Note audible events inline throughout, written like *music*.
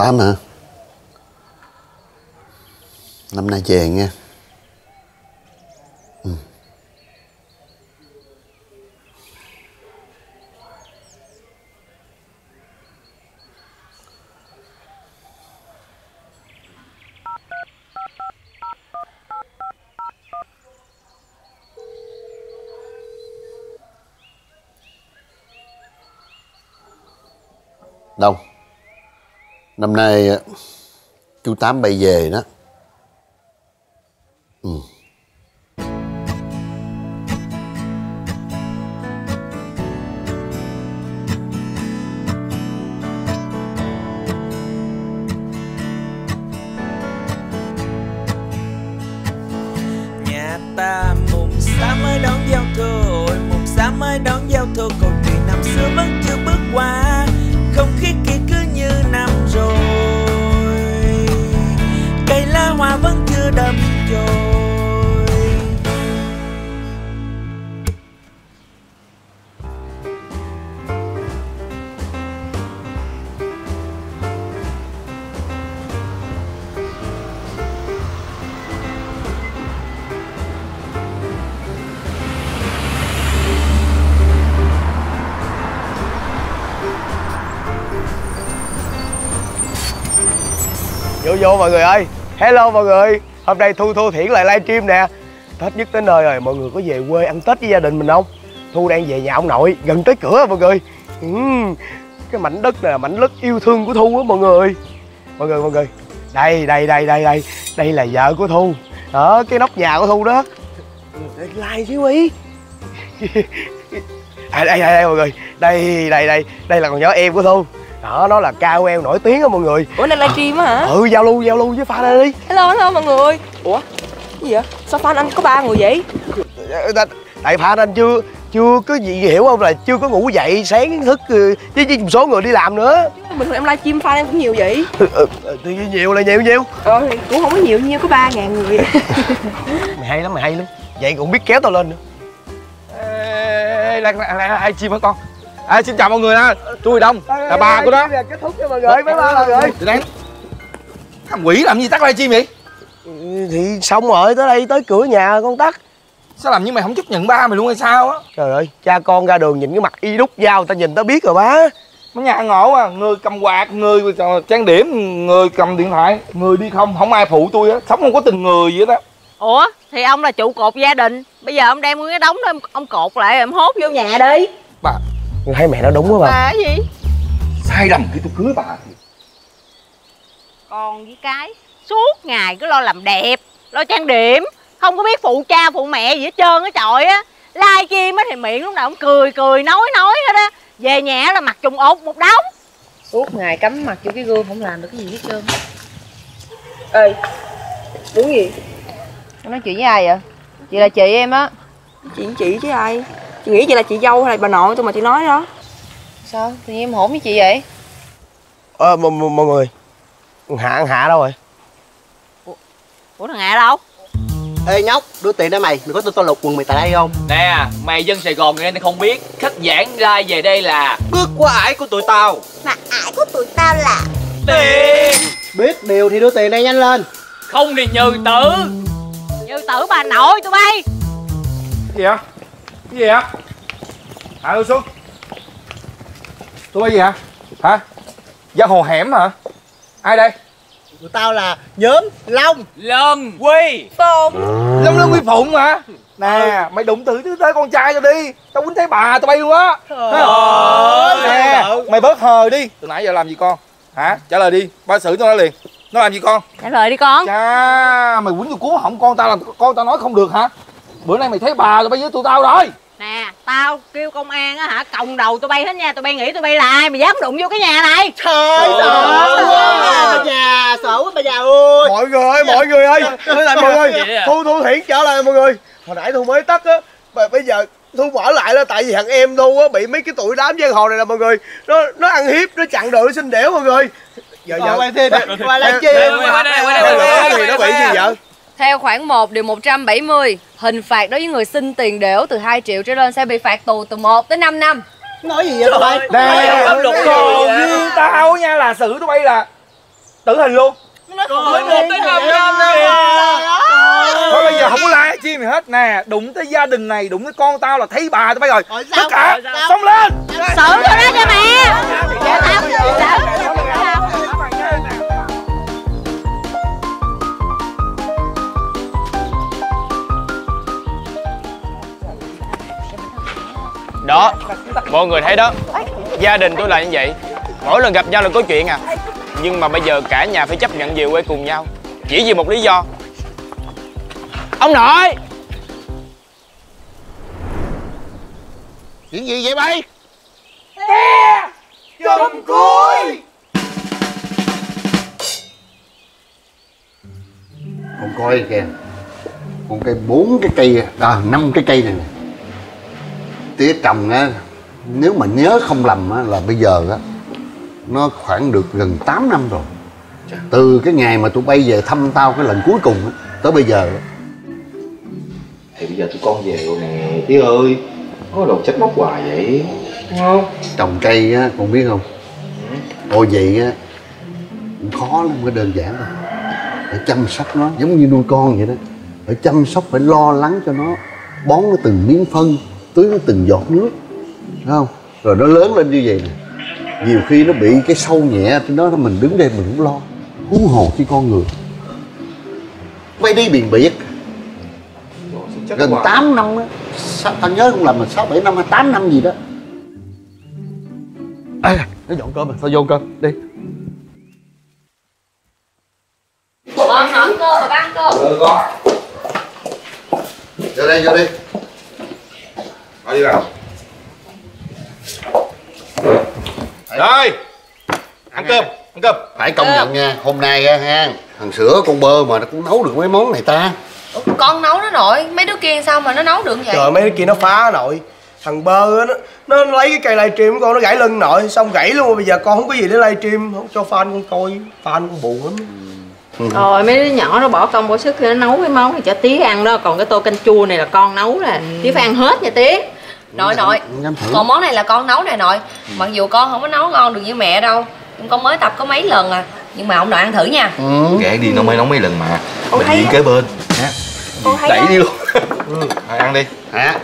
Tám hả? Năm nay về nha ừ. Đâu? Năm nay à, chú Tám bay về đó Ừ. Vô vô mọi người ơi. Hello mọi người Hôm nay Thu Thu Thiển lại livestream nè. Tết nhất tới nơi rồi Mọi người có về quê ăn Tết với gia đình mình không? Thu đang về nhà ông nội Gần tới cửa rồi mọi người. Ừm, Cái mảnh đất này là mảnh đất yêu thương của Thu á mọi người. Mọi người mọi người. Đây đây đây đây đây. Đây là vợ của Thu. Đó cái nóc nhà của Thu đó. Like chứ ý. *laughs* À, đây, đây đây mọi người. Đây đây đây. Đây là con nhỏ em của thu đó nó là cao eo nổi tiếng á mọi người. Ủa này livestream á hả? ừ giao lưu giao lưu với pha đây đi. Hello hello mọi người. Ủa? Cái gì vậy? Sao fan anh có ba người vậy? Tại- pha anh chưa chưa có gì hiểu không? Là chưa có ngủ dậy sáng thức ừ, với, với một số người đi làm nữa. Bình thường em livestream fan em cũng nhiều vậy. Ừ, ừ, ừ, nhiều là nhiều nhiều. Ờ cũng không có nhiều nhiêu có ba ngàn người *laughs* mày hay lắm mày hay lắm. Vậy cũng biết kéo tao lên nữa. Ê, là, là, là ai chim hả con à, xin chào mọi người nha chú Huy Đông là bà của đó. kết thúc cho mọi người. Bye bye mọi người. Thì đáng thằng quỷ làm gì tắt live chim vậy? Thì xong rồi tới đây tới cửa nhà con tắt. Sao làm như mày không chấp nhận ba mày luôn hay sao á? Trời ơi cha con ra đường nhìn cái mặt y đúc dao ta nhìn ta biết rồi bá mấy nhà ngộ à người cầm quạt người trang điểm người cầm điện thoại người đi không không ai phụ tôi á. Sống không có tình người vậy đó Ủa thì ông là trụ cột gia đình. Bây giờ ông đem nguyên cái đống đó ông- ông cột lại rồi ông hốt vô nhà đi. Bà thấy mẹ nó đúng quá bà. Bà cái gì? Sai lầm khi tôi cưới bà thì Con với cái? Suốt ngày cứ lo làm đẹp Lo trang điểm. Không có biết phụ cha phụ mẹ gì hết trơn á trời á. Lai chim á thì miệng lúc nào cũng cười cười nói nói hết á. Về nhà là mặt trùng ột một đống. Suốt ngày cắm mặt vô cái gương không làm được cái gì hết trơn. Ê Đúng gì? Nói chuyện với ai vậy? Chị là chị em á. Chị chị chứ ai Chị nghĩ chị là chị dâu hay là bà nội tôi mà chị nói đó. Sao? Tự nhiên em hổn với chị vậy? ờ mọi, người. Hạ hạ đâu rồi? Ủa thằng Hạ đâu? Ê nhóc, đưa tiền đây mày, mày có tin tao lục quần mày tại đây không? Nè, mày dân Sài Gòn người nên không biết. Khách giảng lai về đây là Bước qua ải của tụi tao. Mà ải của tụi tao là tiền. Biết điều thì đưa tiền đây nhanh lên. Không thì như tử. Như tử bà nội tụi bay. Gì hả cái gì hả hạ tôi xuống. Tôi bay gì hả? Hả? Giang hồ hẻm hả? Ai đây? Tụi tao là nhóm Long. Lân Quy. Tôm Lâm Lâm Quy Phụng hả? Nè mày đụng tử thứ tới con trai tao đi. Tao quýnh thấy bà tao bay luôn á. Ơi, nè mày bớt hờ đi. Từ nãy giờ làm gì con? Hả? Trả lời đi. Ba xử tao nó liền. Nó làm gì con? Trả lời đi con. Cha mày quýnh tôi cuốn họng con tao làm con tao nói không được hả bữa nay mày thấy bà tao bay với tụi tao rồi Nè tao kêu công an á hả Còng đầu tụi bay hết nha Tụi bay nghĩ tụi bay là ai Mà dám đụng vô cái nhà này Trời sợ quá bà già, sợ quá bà già ơi mọi người ơi mọi người ơi Nói lại mọi người à? thu thu thiển trở lại mọi người hồi nãy thu mới tắt á mà bây giờ thu mở lại là tại vì thằng em thu á bị mấy cái tụi đám giang hồ này là mọi người nó nó ăn hiếp nó chặn đường nó xin đẻo mọi người giờ giờ quay thêm, quay lại chi Quay đây, quay đây, quay đây, Bây quay giờ đây. có gì nó bị gì vậy Theo khoản 1 điều 170 Hình phạt đối với người xin tiền đểu từ 2 triệu trở lên sẽ bị phạt tù từ 1 tới 5 năm Nói gì vậy tụi bay nè còn như tao nha là xử tụi bay là tử hình luôn Mới một tới năm năm Thôi bây giờ không có la chi gì hết nè Đụng tới gia đình này, đụng tới con tao là thấy bà tụi bay rồi Tất cả, xông lên Xử cho nó cho mẹ Đó, mọi người thấy đó. Gia đình tôi là như vậy. Mỗi lần gặp nhau là có chuyện à. Nhưng mà bây giờ cả nhà phải chấp nhận về quê cùng nhau. Chỉ vì một lý do. Ông nội! Chuyện gì vậy bay? Dòng cuối! Con coi kìa. Con cây bốn cái cây À năm cái cây này nè Tía trồng á Nếu mà nhớ không lầm á Là bây giờ á Nó khoảng được gần 8 năm rồi. Từ cái ngày mà tụi bay về thăm tao cái lần cuối cùng á Tới bây giờ á. Thì bây giờ tụi con về rồi nè Tía ơi Có đồ trách móc hoài vậy Đúng không? Trồng cây á con biết không? Ôi vậy á cũng Khó lắm mới đơn giản đâu Phải chăm sóc nó giống như nuôi con vậy đó. Phải chăm sóc phải lo lắng cho nó Bón nó từng miếng phân Tưới nó từng giọt nước Thấy không? Rồi nó lớn lên như vậy nè. Nhiều khi nó bị cái sâu nhẹ trên đó mình đứng đây mình cũng lo Huống hồ chi con người. Quay đi biển biệt. Gần hoài. 8 năm á Sao tao nhớ không lầm là 6, 7 năm hay 8 năm gì đó. Ê, nó dọn cơm rồi, tao vô cơm, đi. Con nấu cơm mà ba ăn cơm. Ừ con Vô đây, vô đi Thôi đi vào. Rồi Ăn cơm, ăn cơm. Phải công nhận nha, hôm nay ha Thằng sữa con bơ mà nó cũng nấu được mấy món này ta. Ủa, con nấu nó nội mấy đứa kia sao mà nó nấu được vậy? Trời mấy đứa kia nó phá nội. Thằng bơ á, nó, nó lấy cái cây livestream của con nó gãy lưng nội Xong gãy luôn rồi bây giờ con không có gì để livestream Không cho fan con coi Fan con buồn lắm. Rồi mấy đứa nhỏ nó bỏ công bỏ sức khi nó nấu cái món này cho tía ăn đó. Còn cái tô canh chua này là con nấu nè. Tía phải ăn hết nha tía Nội nội. Không Còn món này là con nấu nè nội. Mặc dù con không có nấu ngon được như mẹ đâu Nhưng con mới tập có mấy lần à. Nhưng mà ông nội ăn thử nha. Ừ. Kệ đi nó mới nấu mấy lần mà. Thấy viện á. kế bên. Thấy Đẩy đi luôn. Thôi ăn đi. Hả?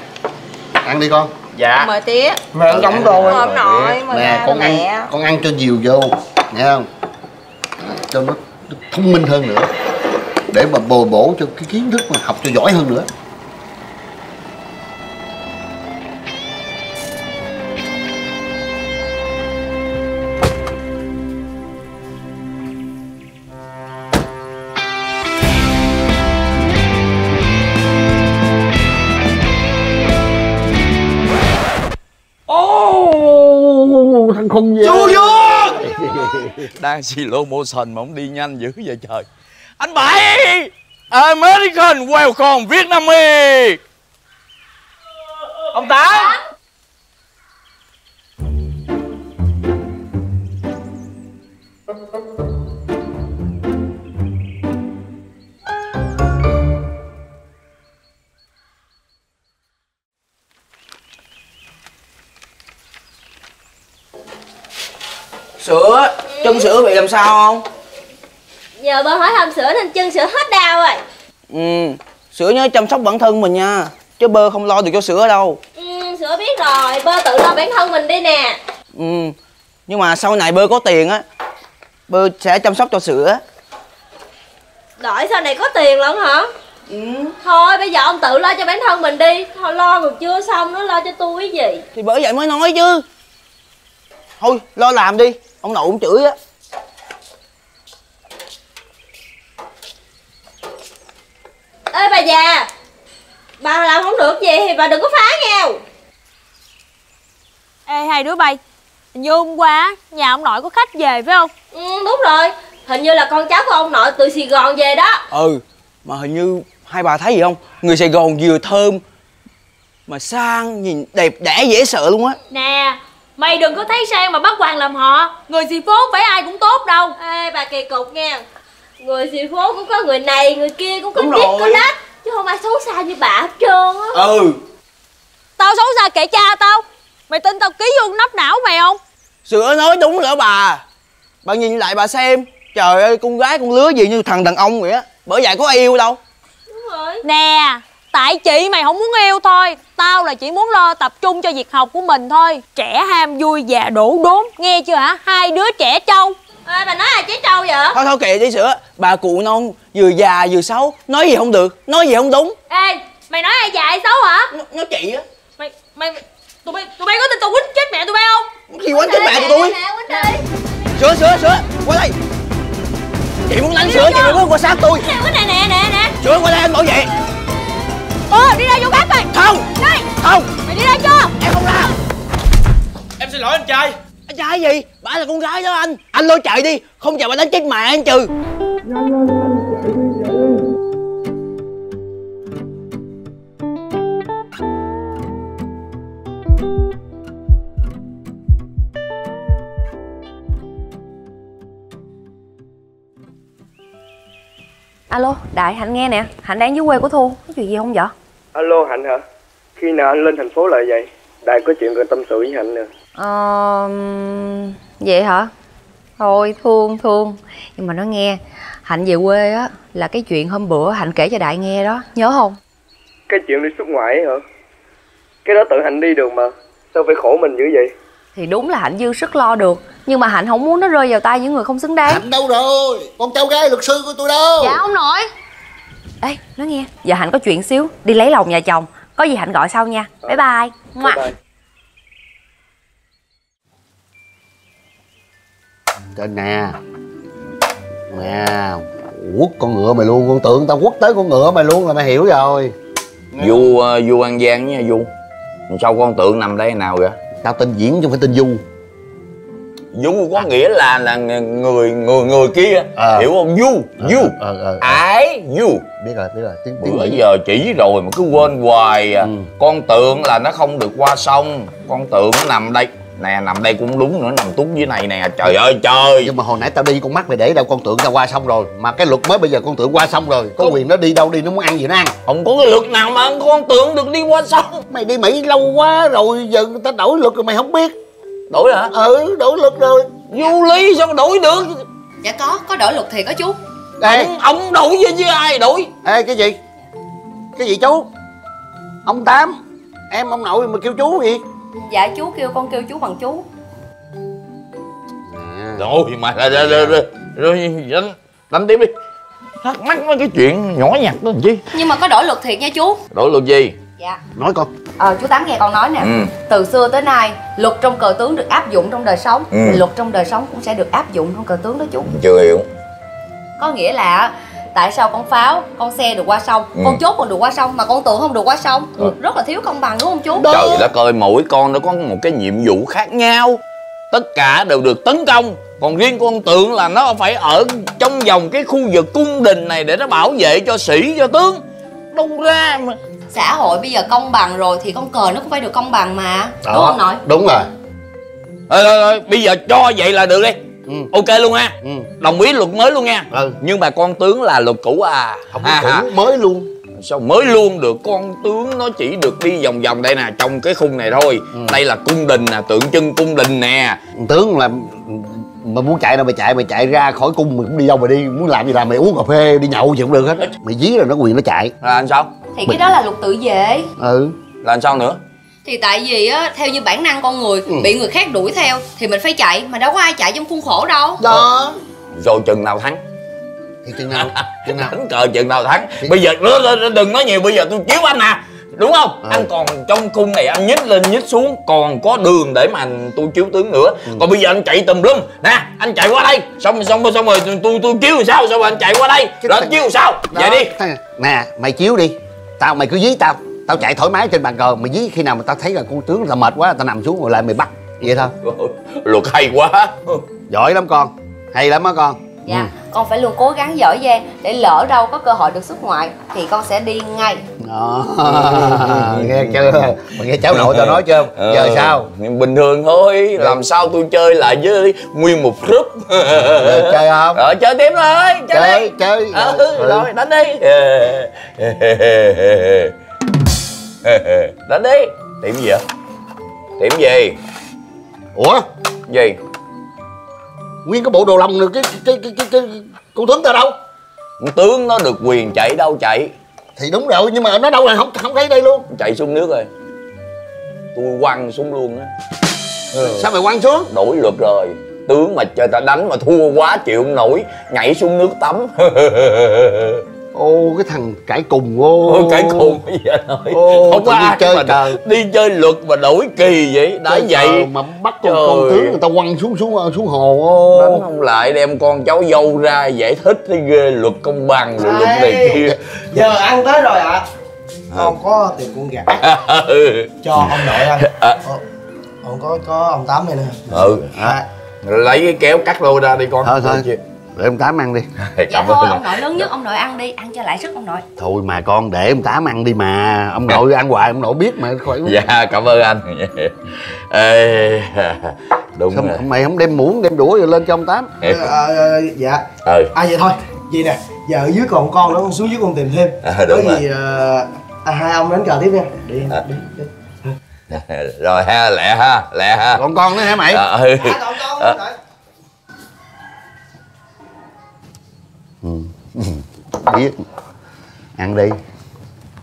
Ăn đi con. Dạ. Mời tía Mẹ ăn giống rồi Ông nội mời Nè, con mẹ. ăn, con ăn cho nhiều vô Nghe không? Cho nó thông minh hơn nữa. Để mà bồi bổ cho cái kiến thức mà học cho giỏi hơn nữa đang slow motion mà ông đi nhanh dữ vậy trời. Anh bảy! American welcome Vietnamese! Ông Tám! Sữa, chân sữa bị làm sao không? Giờ bơ hỏi hầm sữa nên chân sữa hết đau rồi. Ừ, sữa nhớ chăm sóc bản thân mình nha Chứ bơ không lo được cho sữa đâu. Ừ, Sữa biết rồi, bơ tự lo bản thân mình đi nè. Ừ, nhưng mà sau này bơ có tiền á Bơ sẽ chăm sóc cho sữa. Đổi sau này có tiền lận hả? Ừ. Thôi bây giờ ông tự lo cho bản thân mình đi. Thôi lo còn chưa xong nó lo cho tôi cái gì? Thì bởi vậy mới nói chứ Thôi, lo làm đi. Ông nội cũng chửi á. Ê bà già. Bà làm không được gì thì bà đừng có phá nha Ê hai đứa bay. Hình như hôm qua nhà ông nội có khách về phải không? Ừ đúng rồi. Hình như là con cháu của ông nội từ Sài Gòn về đó. Ừ, mà hình như hai bà thấy gì không? Người Sài Gòn vừa thơm Mà sang nhìn đẹp đẽ dễ sợ luôn á. Nè Mày đừng có thấy sang mà bắt hoàng làm họ. Người xì phố không phải ai cũng tốt đâu. Ê bà kỳ cục nha. Người xì phố cũng có người này người kia cũng có Đúng đít có rồi. đách Chứ không ai xấu xa như bà hết trơn á. Ừ. Tao xấu xa kệ cha tao. Mày tin tao ký vô nắp não mày không? Sữa nói đúng rồi bà. Bà nhìn lại bà xem. Trời ơi con gái con lứa gì như thằng đàn ông vậy á. Bởi vậy có yêu đâu. Nè Tại chị mày không muốn yêu thôi. Tao là chỉ muốn lo tập trung cho việc học của mình thôi. Trẻ ham vui già đổ đốn. Nghe chưa hả? Hai đứa trẻ trâu. Ê, bà nói là chế trâu vậy? thôi thôi kệ đi sữa. Bà cụ non vừa già vừa xấu nói gì không được nói gì không đúng. Ê, mày nói ai già ai xấu hả? Nó chị á. Mày, mày, tụi bay, tụi bay có tin tao quýnh chết mẹ tụi bay không? gì quánh chết mẹ tụi tôi? Sữa sữa sữa qua đây. Chị muốn đánh sữa chị đừng có qua sát tôi. Nè, nè, nè, nè, nè. Sữa qua đây anh bảo vệ Ờ đi ra vô gác mày không. Đây. Không. Mày đi ra chưa em không ra Em xin lỗi anh trai. Anh trai gì? Bà là con gái đó anh. Anh lôi chạy đi. Không chờ bà đánh chết mẹ anh trừ Alo, Đại, Hạnh nghe nè. Hạnh đang dưới quê của Thu Có chuyện gì không vậy? alo hạnh hả? Khi nào anh lên thành phố lại vậy? Đài có chuyện cần tâm sự với hạnh nè. Ờ... Vậy hả? Thôi, thương, thương. Nhưng mà nó nghe Hạnh về quê á Là cái chuyện hôm bữa Hạnh kể cho Đại nghe đó. Nhớ không? cái chuyện đi xuất ngoại hả? Cái đó tự hạnh đi được mà. Sao phải khổ mình dữ vậy Thì đúng là Hạnh dư sức lo được. Nhưng mà Hạnh không muốn nó rơi vào tay những người không xứng đáng. Hạnh đâu rồi? Con cháu gái luật sư của tôi đâu? Dạ ông nội. Ê, nó nghe Giờ Hạnh có chuyện xíu Đi lấy lòng nhà chồng. Có gì Hạnh gọi sau nha. Bye bye, Ngoà. Trên nè. Nè Quất con ngựa mày luôn. Con tưởng tao quất tới con ngựa mày luôn là mày hiểu rồi. Du ờ, Du An Giang nha Du Sao con tượng nằm đây nào vậy Tao tên Diễn chứ không phải tên Du Du có nghĩa là là người người người kia Ờ. hiểu không Du Du ờ, ờ. ái Du Biết rồi, biết rồi Tiếng, tiếng bữa Mỹ. giờ chỉ rồi mà cứ quên hoài à. con tượng là nó không được qua sông con tượng nó nằm đây nè nằm đây cũng đúng nữa nằm túc dưới này nè. Trời ơi trời. Nhưng mà hồi nãy tao đi con mắt mày để đâu con tượng tao qua xong rồi. Mà cái luật mới bây giờ con tượng qua xong rồi. Có quyền nó đi đâu đi nó muốn ăn gì nó ăn. Không có cái luật nào mà con tượng được đi qua sông. Mày đi Mỹ lâu quá rồi Giờ người ta đổi luật rồi mày không biết. Đổi hả? Ừ đổi luật rồi. Vô lý sao đổi được? Dạ có, có đổi luật thì có chú. Ê, ông, ông đổi với, với ai đổi? Ê cái gì? Cái gì chú? Ông Tám. Em ông nội mà kêu chú gì Dạ chú kêu con kêu chú bằng chú. Rồi mà rồi rồi rồi, rồi, rồi đánh, đánh tiếp đi. Thắc mắc mấy cái chuyện nhỏ nhặt đó làm chi? Nhưng mà có đổi luật thiệt nha chú. Đổi luật gì? Dạ. Nói con. Ờ, chú Tám nghe con nói nè. Ừ. Từ xưa tới nay Luật trong cờ tướng được áp dụng trong đời sống. Ừ. thì Luật trong đời sống cũng sẽ được áp dụng trong cờ tướng đó chú. Chưa hiểu. Có nghĩa là Tại sao con pháo, con xe được qua sông? Ừ. Con chốt còn được qua sông Mà con tượng không được qua sông. Rất là thiếu công bằng đúng không chú? Trời đất ơi mỗi con nó có một cái nhiệm vụ khác nhau. Tất cả đều được tấn công. Còn riêng con tượng là nó phải ở trong vòng cái khu vực cung đình này để nó bảo vệ cho sĩ cho tướng. Đâu ra mà. Xã hội bây giờ công bằng rồi Thì con cờ nó cũng phải được công bằng mà. Đúng Đó, không nội? Đúng rồi. Thôi, thôi, thôi, bây giờ cho vậy là được đi ok luôn ha. Đồng ý luật mới luôn nha. Nhưng mà con tướng là luật cũ à. Không ha. cũ mới luôn. Sao mới luôn được? Con tướng nó chỉ được đi vòng vòng đây nè trong cái khung này thôi. Đây là cung đình nè tượng trưng cung đình nè. Tướng là Mày muốn chạy đâu mày chạy Mày chạy ra khỏi cung mày cũng đi đâu mày đi. Muốn làm gì làm mày uống cà phê đi nhậu gì cũng được hết. Mày dí rồi nó quyền nó chạy. Là làm sao? Thì cái đó là luật tự vệ. Ừ. Là làm sao nữa Thì tại vì á, theo như bản năng con người Ừ. Bị người khác đuổi theo Thì mình phải chạy Mà đâu có ai chạy trong khuôn khổ đâu. Đó. Rồi chừng nào thắng. Thì chừng nào? *laughs* Chừng nào? Đánh cờ chừng nào thắng. Bây giờ đừng nói nhiều bây giờ tôi chiếu anh nè đúng không? Anh còn trong cung này anh nhích lên nhích xuống còn có đường để mà anh- tôi chiếu tướng nữa. Còn bây giờ anh chạy tùm lum. Nè anh chạy qua đây. Xong xong xong rồi tôi tôi, chiếu làm sao? Xong rồi anh chạy qua đây. Rồi anh chiếu làm sao? Vậy đi. Nè mày chiếu đi. Tao mày cứ dí tao Tao chạy thoải mái trên bàn cờ Mày dí khi nào mà tao thấy là con tướng tao mệt quá Tao nằm xuống rồi lại mày bắt. Vậy thôi. *laughs* Luật hay quá. *laughs* Giỏi lắm con. Hay lắm á con. Dạ Con phải luôn cố gắng giỏi giang Để lỡ đâu có cơ hội được xuất ngoại Thì con sẽ đi ngay. Đó *laughs* Nghe chưa? Mày nghe cháu nội tao nói chưa? Giờ Ờ, sao bình thường thôi làm sao tôi chơi lại với nguyên một group? Giờ chơi không? Rồi chơi tiếp thôi chơi, Chơi đi. chơi. Ừ, Ừ. rồi đánh đi *laughs* đánh đi. Điểm gì vậy? Điểm gì? Ủa? Gì? Nguyên cái bộ đồ lòng rồi cái cái cái cái, cái con tướng ta đâu? Con tướng nó được quyền chạy đâu chạy. Thì đúng rồi nhưng mà nó đâu rồi? Không không thấy đây luôn. Chạy xuống nước rồi tôi quăng xuống luôn á. Sao mày quăng xuống? Đổi luật rồi. Tướng mà chơi ta đánh mà thua quá chịu không nổi nhảy xuống nước tắm *laughs* ô cái thằng cãi cùng ô Ôi, cái khùng bây giờ nói Ô, không có ai chơi mà cờ. đi chơi luật mà đổi kỳ vậy đã Chơi vậy. mà bắt con, Trời. con tướng người ta quăng xuống xuống xuống hồ ô. Đánh không lại đem con cháu dâu ra giải thích thấy ghê luật công bằng rồi luật này kia. giờ ăn tới rồi ạ. Con có tiền con gà. *laughs* Ừ. Cho ông nội ăn. À. Ờ, còn có có ông tám này nè. Ừ. Lấy cái kéo cắt đôi ra đi con. Thôi thôi để ông tám ăn đi. Dạ cảm thôi ơn. ông nội lớn nhất ông nội ăn đi Ăn cho lại sức ông nội. Thôi mà con để ông tám ăn đi mà. Ông nội ăn hoài ông nội biết mà khỏi dạ cảm ơn anh. Ê, đúng Sao rồi. mày không đem muỗng đem đũa rồi lên cho ông tám? Ờ, ờ, dạ. Ừ. À vậy thôi. Vậy nè giờ ở dưới còn con nữa con xuống dưới con tìm thêm. À, có đúng rồi. gì à, hai ông đánh cờ tiếp nha. Đi À. đi đi. Rồi ha lẹ ha lẹ ha. Còn con nữa hả mày? Ờ, ừ. Ờ, Ừ. biết ăn đi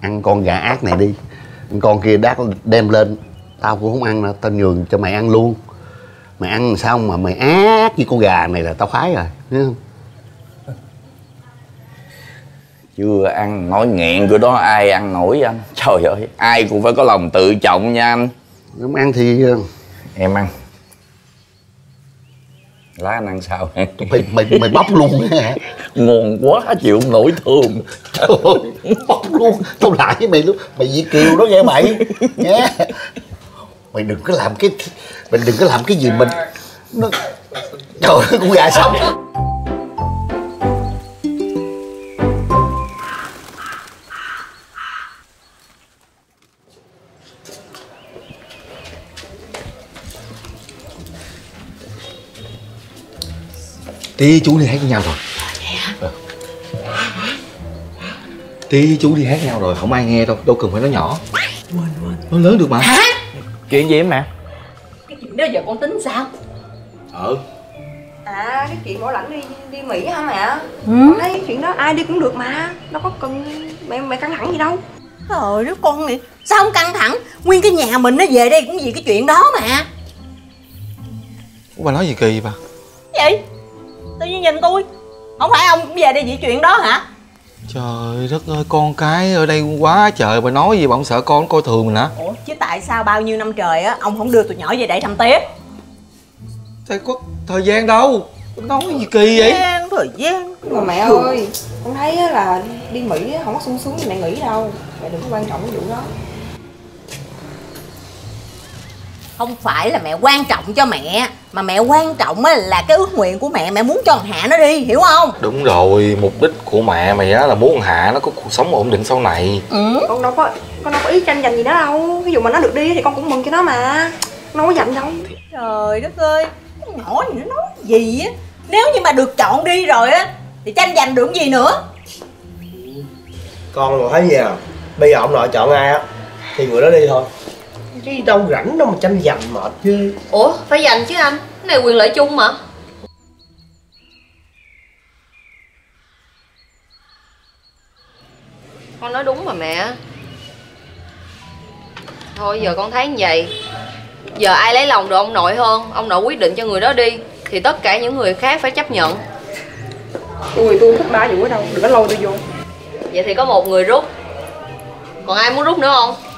ăn con gà ác này đi con kia đát đem lên tao cũng không ăn đâu tao nhường cho mày ăn luôn. Mày ăn sao mà mày ác với con gà này là tao khoái rồi thấy không? Chưa ăn nói nghẹn của đó ai ăn nổi anh? Trời ơi ai cũng phải có lòng tự trọng nha anh. Không ăn thì ờ, em ăn lá anh ăn sao? Mày mày mày bóc luôn hả? Ngon quá chịu không nổi thơm. Bóc luôn. Tao lại với mày luôn. Mày Việt kiều đó nghe mày. Nhé mày đừng có làm cái mày đừng có làm cái gì mình. Nó trời ơi con gà sống tí chú đi hát với nhau rồi. Ờ. tí chú đi hát nhau rồi không ai nghe đâu đâu cần phải nói nhỏ. Nó lớn được mà. Chuyện gì mẹ cái chuyện đó giờ con tính sao? Ờ. À cái chuyện bảo lãnh đi đi Mỹ hả mẹ? Ừ. Con thấy chuyện đó ai đi cũng được mà Đâu có cần mẹ mẹ căng thẳng gì đâu. Trời đất con này Sao không căng thẳng? Nguyên cái nhà mình nó về đây cũng vì cái chuyện đó mà. Bà nói gì kỳ bà nhìn tôi. Không phải ông cũng về đây vì chuyện đó hả? Trời đất ơi con cái ở đây quá trời bà nói gì bà không sợ con coi thường mình hả? Ủa chứ tại sao bao nhiêu năm trời á Ông không đưa tụi nhỏ về đây thăm tiếp Sao có thời gian đâu nói gì kỳ vậy? Gian, Thời gian. Mà mẹ ơi Con thấy á là đi Mỹ á, không có sung sướng như mẹ nghĩ đâu. Mẹ đừng có quan trọng cái vụ đó Không phải là mẹ quan trọng cho mẹ Mà mẹ quan trọng á là cái ước nguyện của mẹ. Mẹ muốn cho thằng Hạ nó đi hiểu không? Đúng rồi mục đích của mẹ mày á là muốn hạ nó có cuộc sống ổn định sau này. Ừ. Con đâu có con đâu có ý tranh giành gì đó đâu. Ví dụ mà nó được đi thì con cũng mừng cho nó mà. Đâu có giành đâu. Trời đất ơi Con nhỏ gì nó nói gì á? Nếu như mà được chọn đi rồi á Thì tranh giành được gì nữa? Con còn thấy gì à bây giờ ông nội chọn ai á thì người đó đi thôi chứ đâu rảnh đâu mà tranh giành mệt chứ. Ủa phải dành chứ anh? Cái này quyền lợi chung mà. Con nói đúng mà mẹ. Thôi giờ con thấy như vậy. Giờ ai lấy lòng được ông nội hơn Ông nội quyết định cho người đó đi Thì tất cả những người khác phải chấp nhận. Ui tôi không thích ba vụ ở đâu? Đừng có lôi tôi vô. Vậy thì có một người rút. Còn ai muốn rút nữa không?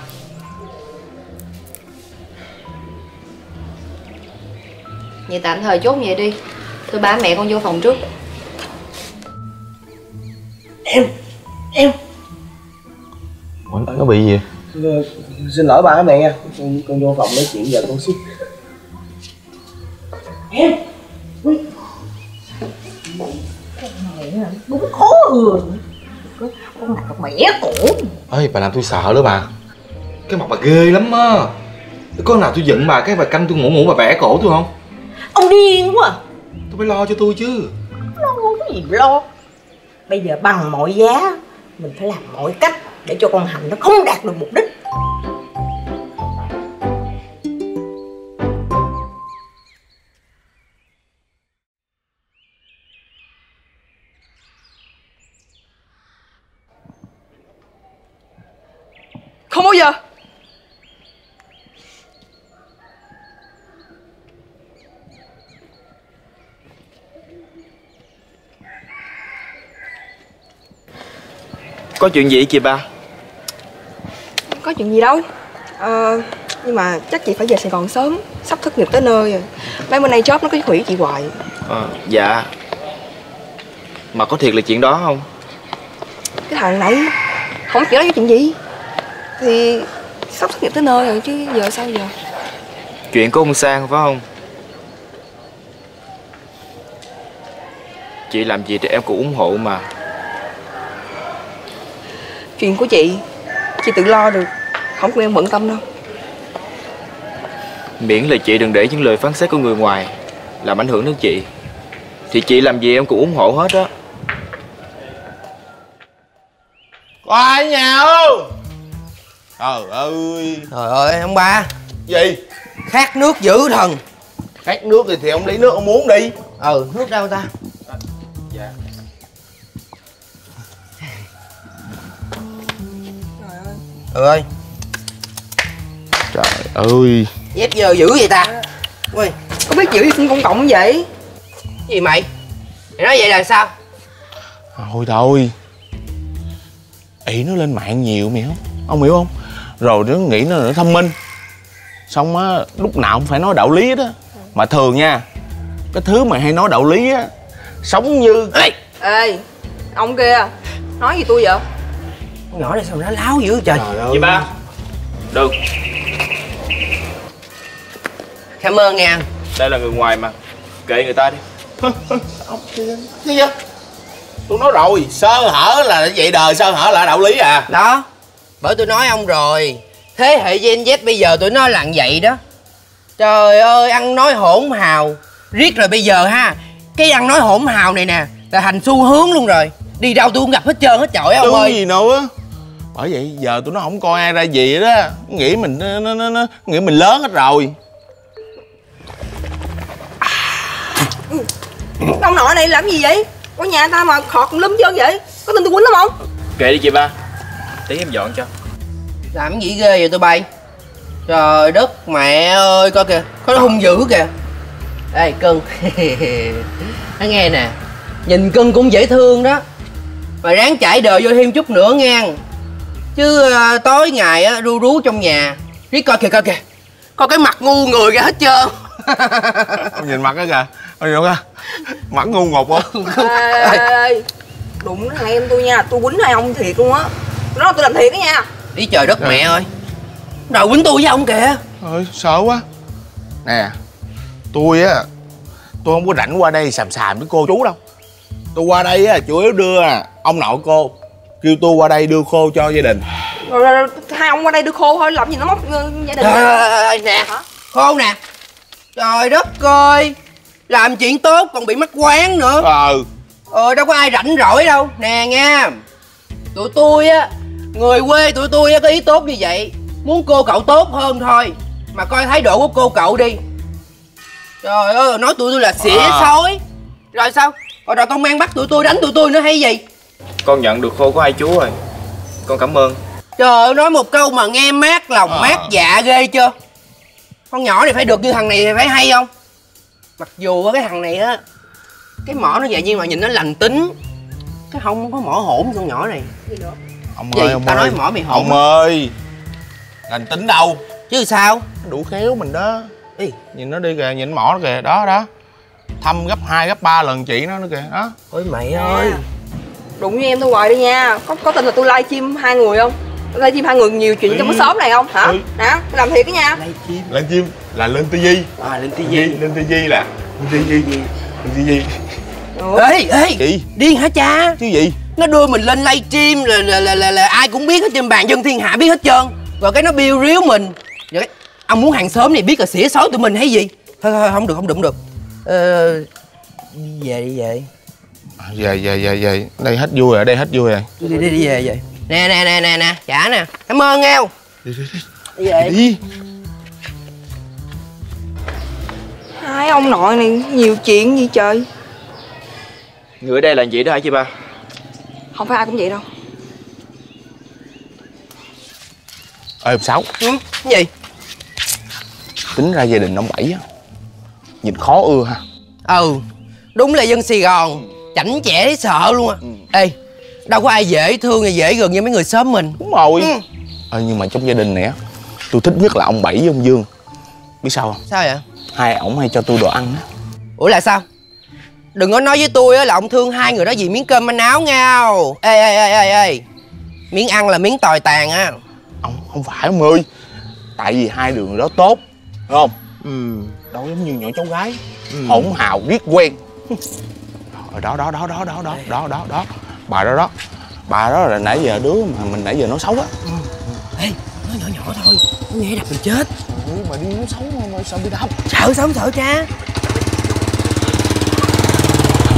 Vậy tạm thời chốt vậy đi. Thưa ba mẹ con vô phòng trước. Em nó bị gì? Ờ, xin lỗi ba mẹ nha. Con, con vô phòng nói chuyện giờ con xích em. Đúng khó ừ. Con mặt mẻ cổ ơi bà làm tôi sợ đó bà. Cái mặt bà ghê lắm á. Có nào tôi giận bà cái bà canh tôi ngủ ngủ bà bẻ cổ tôi không Ông điên quá à. Tôi phải lo cho tôi chứ. Lo cái gì lo. Bây giờ bằng mọi giá Mình phải làm mọi cách Để cho con Hạnh nó không đạt được mục đích. Không bao giờ. Có chuyện gì chị ba? Có chuyện gì đâu. Ờ Nhưng mà chắc chị phải về Sài Gòn sớm Sắp thất nghiệp tới nơi rồi. Mấy bữa nay job nó cứ hủy chị hoài. Ờ, dạ. Mà có thiệt là chuyện đó không? Cái thằng này Không biết nói chuyện gì. Thì sắp thất nghiệp tới nơi rồi chứ giờ sao giờ? Chuyện của ông Sang phải không? Chị làm gì thì em cũng ủng hộ mà Chuyện của chị Chị tự lo được. Không có em bận tâm đâu. Miễn là chị đừng để những lời phán xét của người ngoài Làm ảnh hưởng đến chị. Thì chị làm gì em cũng ủng hộ hết á. Có ai ở nhà không? Trời ơi. Trời ơi ông ba. Gì? Khát nước dữ thần. Khát nước thì, thì ông lấy nước ông uống đi. Ừ nước đâu ta? Dạ Ừ ơi. Trời ơi. Dép dơ dữ vậy ta. Ui Có biết đi xin công cộng vậy? Gì mày? Mày nói vậy là sao? Thôi thôi. Ỷ nó lên mạng nhiều mày không? Ông hiểu không? Rồi nó nghĩ nó nó thông minh. Xong á lúc nào cũng phải nói đạo lý á. Mà thường nha cái thứ mà hay nói đạo lý á sống như Ê, Ê Ông kia Nói gì tôi vậy con nhỏ này sao nó láo dữ trời Chị ba. Đừng. Cảm ơn nha Đây là người ngoài mà. Kệ người ta đi. Cái gì tôi nói rồi sơ hở là vậy đời sơ hở là đạo lý à. Đó. Bởi tôi nói ông rồi. Thế hệ Gen Z bây giờ tụi nó là vậy đó. Trời ơi ăn nói hỗn hào. Riết rồi bây giờ ha. Cái ăn nói hỗn hào này nè Là thành xu hướng luôn rồi. Đi đâu tôi cũng gặp hết trơn hết trọi ông ơi. gì nữa bởi vậy giờ tụi nó không coi ai ra gì đó nghĩ mình nó, nó, nó, nó nghĩ mình lớn hết rồi. Ông nội này làm gì vậy? Có nhà ta mà khọt lum chân vậy. Có tin tôi quýnh lắm không? Kệ đi chị ba. Tí em dọn cho. Làm gì ghê vậy tụi bay? Trời đất mẹ ơi coi kìa. Có nó hung dữ kìa. Ê cưng. *laughs* Nó nghe nè. Nhìn cưng cũng dễ thương đó. Mà ráng chải đời vô thêm chút nữa nghe Chứ à, tối ngày á ru rú trong nhà. Riết coi kìa coi kìa. Coi cái mặt ngu người ra hết trơn. Ông *laughs* nhìn mặt đó kìa. Ông nhìn kìa mặt ngu ngột không ê, ê, ê. Đụng hai em tôi nha Tôi quýnh hai ông thiệt luôn á. Nó là tôi làm thiệt đó nha. Ý trời đất mẹ ơi. Đòi quýnh tôi với ông kìa. Ơi sợ quá. Nè tôi á tôi không có rảnh qua đây xàm xàm với cô chú đâu. Tôi qua đây á chủ yếu đưa ông nội cô kêu tôi qua đây đưa khô cho gia đình. Rồi, rồi, rồi, Hai ông qua đây đưa khô thôi Làm gì nó móc ờ, gia đình nè Khôn nè. Trời đất ơi Làm chuyện tốt còn bị mắc quán nữa. Ờ. Ờ đâu có ai rảnh rỗi đâu. Nè nha Tụi tôi á Người quê tụi tôi á có ý tốt như vậy Muốn cô cậu tốt hơn thôi Mà coi thái độ của cô cậu đi. Trời ơi nói tụi tôi là xỉa À. xối Rồi sao? Rồi đòi công an bắt tụi tôi đánh tụi tôi nữa hay gì Con nhận được khô của hai chú rồi. Con cảm ơn. Trời ơi nói một câu mà nghe mát lòng Ờ. mát dạ ghê chưa? Con nhỏ này phải được như thằng này thì phải hay không? Mặc dù á, cái thằng này á Cái mỏ nó vậy nhưng mà nhìn nó lành tính. Cái hông có mỏ hổn con nhỏ này. Ông Gì? ơi ông Tao ơi. nói mỏ mày hổn ông á. ơi. Lành tính đâu? Chứ sao? Đủ khéo mình đó. Ý. nhìn nó đi kìa nhìn mỏ nó kìa. Đó đó. Thăm gấp 2 gấp 3 lần chị nó nữa kìa. Đó. Ôi mày ơi Đụng với em tôi hoài đi nha. Có có tin là tôi livestream hai người không? Livestream hai người nhiều chuyện trong cái xóm này không? Hả? Ừ. Làm thiệt đó nha. Lên chim là lên tivi à lên tivi lên tivi là. Lên tivi lên tivi Ê ê Gì? Điên hả cha? Chứ gì? Nó đưa mình lên livestream là, là, là, là, là ai cũng biết hết trên bàn dân thiên hạ biết hết trơn. Rồi cái nó biêu riếu mình. Rồi cái, Ông muốn hàng xóm này biết là xỉa xói tụi mình hay gì? Thôi thôi không được không được không được. Ờ Đi về đi về về về về về đây hết vui rồi đây hết vui rồi. Đi đi đi, về về. Nè nè nè nè nè. Trả nè. Cảm ơn nghèo đi đi Đi. Về. Đi. Hai ông nội này nhiều chuyện gì trời? Người ở đây làm gì đó hả chị ba? Không phải ai cũng vậy đâu. Ê ông sáu. Ừ, gì? Tính ra gia đình ông bảy á nhìn khó ưa ha. Ừ đúng là dân sài gòn chảnh chẽ thấy sợ luôn à ê đâu có ai dễ thương hay dễ gần như mấy người xóm mình. Đúng rồi. Ê nhưng mà trong gia đình này á tôi thích nhất là ông bảy với ông dương. Biết sao không? Sao vậy? Hai ổng hay cho tôi đồ ăn á. Ủa là sao? Đừng có nói với tôi á là ông thương hai người đó vì miếng cơm manh áo nghe không ê ê ê ê ê. Miếng ăn là miếng tồi tàn á. Ông không phải ông ơi. Tại vì hai đường đó tốt phải không? Ừ. Đâu giống như nhỏ cháu gái. Hỗn hào riết quen *laughs* rồi đó đó đó đó đó đó đó đó đó. Bà đó đó. Bà đó là nãy giờ đứa mà mình nãy giờ nói xấu á. Ê nói nhỏ nhỏ thôi. Nó nghe đập mình chết. Ừ, mà đi nói xấu mà sao bị đập? Sợ sao không sợ cha.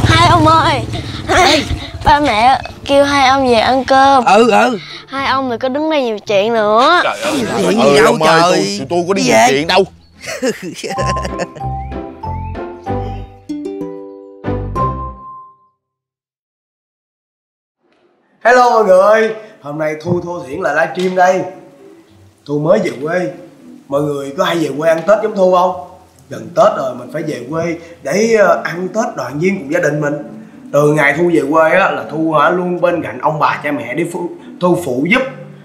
Hai ông ơi. Hai, ba mẹ kêu hai ông về ăn cơm. Ừ ừ. Hai ông đừng có đứng đây nhiều chuyện nữa. Trời ơi. Chuyện gì đâu trời. tôi, tôi có đi nhiều về. chuyện đâu *laughs* Hello mọi người Hôm nay Thu Thô Thiển là livestream đây. Thu mới về quê. Mọi người có hay về quê ăn Tết giống Thu không? Gần Tết rồi mình phải về quê Để ờ, ăn Tết đoàn viên cùng gia đình mình. Từ ngày Thu về quê á là Thu hả, luôn bên cạnh ông bà cha mẹ để phụ, Thu phụ giúp.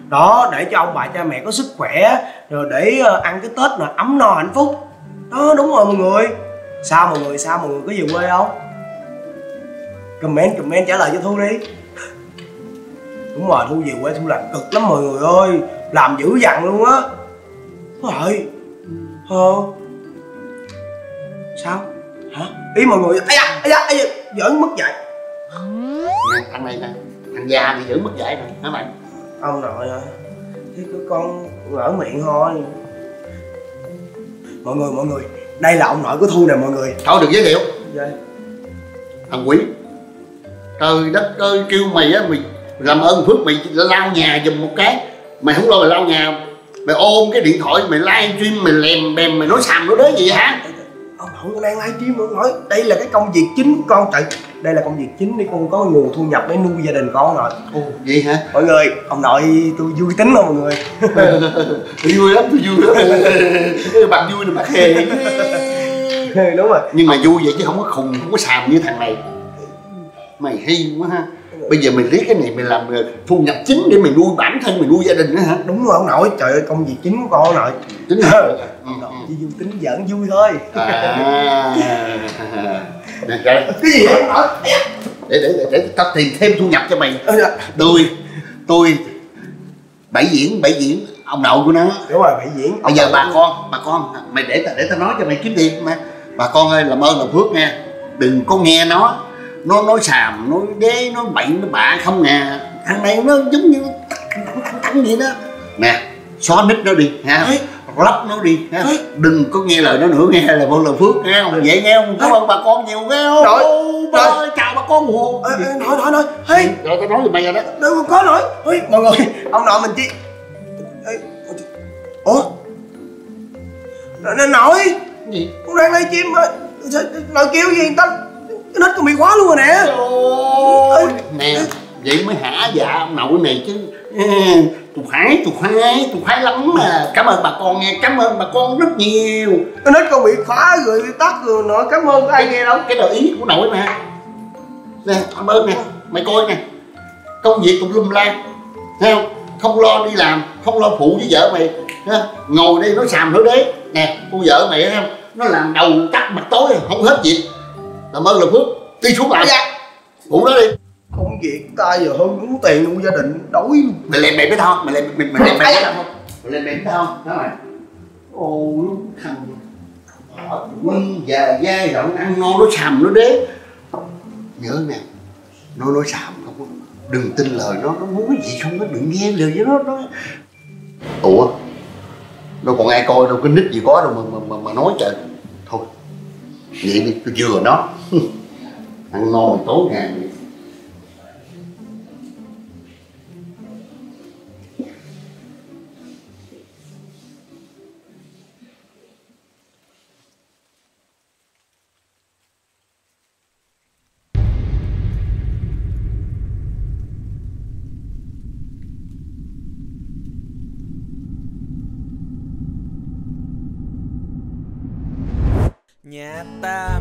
Đó để cho ông bà cha mẹ có sức khỏe Rồi để ờ, ăn cái Tết là ấm no hạnh phúc. Đó đúng rồi mọi người. Sao mọi người sao mọi người có về quê không? Comment comment trả lời cho Thu đi đúng rồi thu về quê thu làm cực lắm mọi người ơi. Làm dữ dằn luôn á. Rồi ờ sao? Hả? Ý mọi người ấy da ấy da ấy da giỡn mất dạy. Nè thằng này nè thằng già thì giữ mất dạy rồi hả mày ông nội ơi thế cứ con ngỡ miệng thôi mọi người mọi người đây là ông nội của thu nè mọi người. Thôi được giới thiệu. Dạ. thằng quý. Trời đất ơi kêu mày á mày làm ơn phước mày lau nhà giùm một cái. Mày không lo mày lau nhà. Mày ôm cái điện thoại mày live stream mày lèm bèm mày nói xàm nói đế gì hả? Ông nội con đang livestream ông nói đây là cái công việc chính của con trời. Đây là công việc chính để con có nguồn thu nhập để nuôi gia đình con rồi. Ồ vậy hả? Mọi người ông nội tôi vui tính không mọi người? *laughs* Tôi vui lắm tôi vui lắm. Bạn vui là bác hề. *laughs* Đúng rồi. Nhưng mà vui vậy chứ không có khùng không có xàm như thằng này mày hay quá ha. Bây giờ mày lấy cái này mày làm ờ, thu nhập chính để mày nuôi bản thân mày nuôi gia đình nữa hả? Đúng rồi ông nội trời ơi công việc chính của con ông nội. Chính hả? Nội chỉ vui tính giỡn vui thôi. À. *laughs* Nè cái gì vậy để để để, để tao tìm thêm thu nhập cho mày. Ơ, dạ. tôi tôi bảy diễn bảy diễn ông nội của nó. Đúng rồi bảy diễn. Bây giờ bà con bà con mày để tao để tao nói cho mày kiếm tiền mà. Bà con ơi làm ơn làm phước nha. Đừng có nghe nó nó nói xàm nói đế nói bậy nó bạ không nè thằng này nó giống như thằng vậy đó. Nè xóa nick nó đi ha. Lắp nó đi ha. Đừng có nghe lời nó nữa nghe là vô lời phước nghe không? Vậy nghe không? Cảm ơn bà con nhiều nghe không? Rồi, Ô, bà ơi, chào bà con. Hồ nói nói nói. Hey rồi tao nói với mày rồi đó. Đâu có nói. Hey, mọi người ông nội mình chi ủa? Nó nói. Gì? Con đang livestream mà. Sao- nội kêu gì người ta cái nít còn bị khóa luôn rồi nè. Ôi, nè vậy mới hả? Dạ ông nội này chứ. Tôi khoái tôi khoái tôi khoái lắm mà. Cảm ơn bà con nghe cảm ơn bà con rất nhiều. Cái nít còn bị khóa rồi tắt rồi nội cảm ơn ai nghe đâu. cái đời ý của nội mà. Nè cảm ơn nè. Mày coi nè. Công việc tùm lum la. Thấy không? Không lo đi làm không lo phụ với vợ mày. Ha? ngồi đây nói xàm nói đế nè cô vợ mày thấy không? Nó làm đầu tắt mặt tối không hết việc làm ơn làm phước đi xuống lại phụ nó đi. Công việc ta giờ hơn muốn tiền nuôi gia đình đói luôn. Mày làm mày biết không? Mày làm mày mày làm mày biết không? Mày làm mày biết không? Đó mày. Ô thằng quy già dai rộng ăn ngon nó xàm nó đế. Nhớ nè nó nói xàm không có đừng tin lời nó nó muốn cái gì không có đừng nghe lời với nó nó ủa đâu còn ai coi đâu cái nít gì có đâu mà mà, mà, mà nói trời vậy đi tôi vừa nó. *laughs* Ăn ngon tối ngày. Nhà ta.